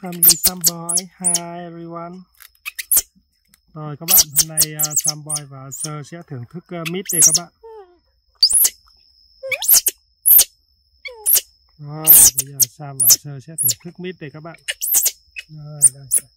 Family Samboy. Hi everyone. Rồi các bạn, hôm nay uh, Samboy và Sơ sẽ thưởng thức à, uh, mít đây các bạn. Rồi, bây giờ Sam và Sơ sẽ thưởng thức mít đây các bạn. Rồi, đây, đây.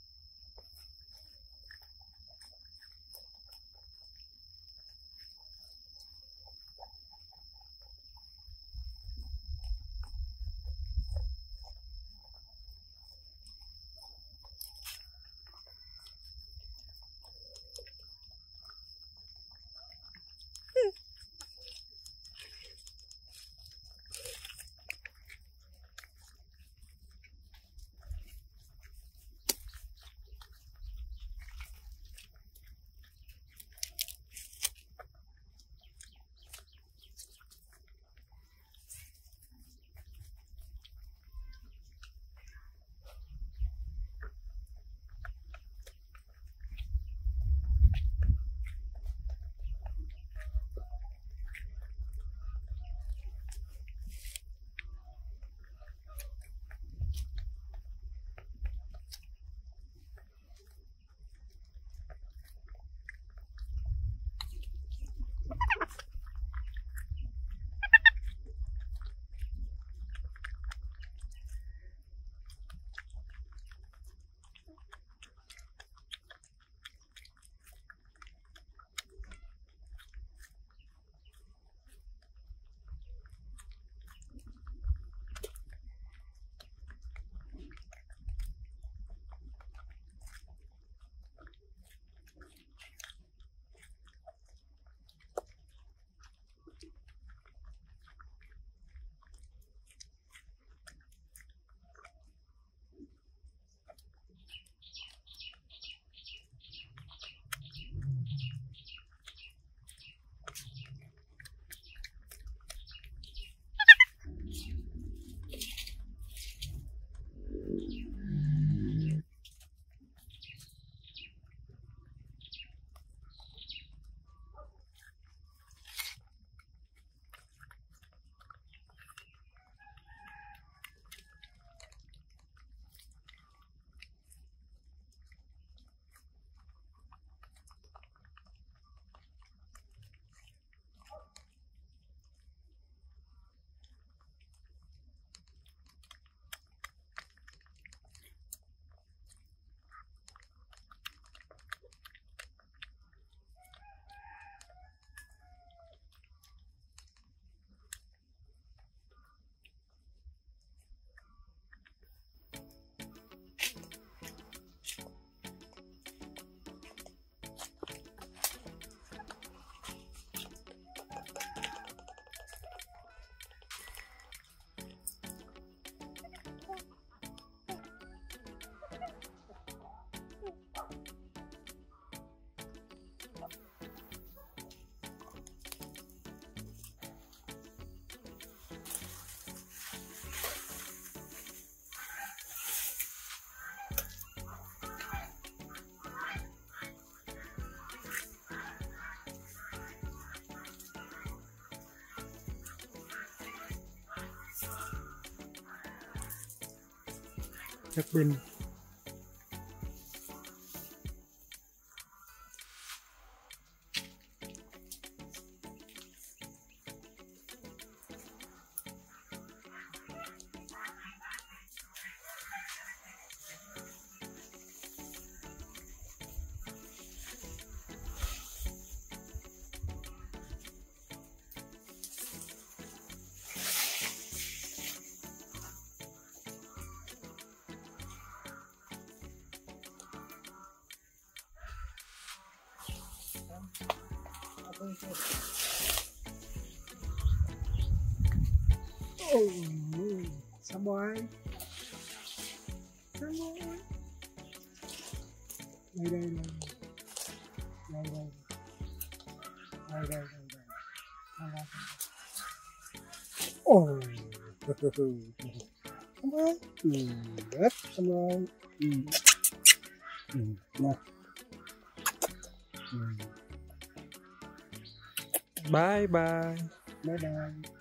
Các bên Oh, Samboy Samboy Đây đây đây Đây đây Đây đây đây đây đây Oh Samboy Ừ, đất Samboy Ừ Ừ, nè Ừ Bye bye. Bye bye.